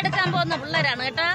എടുക്കാൻ പോകുന്ന പിള്ളേരാണ് കേട്ടോ.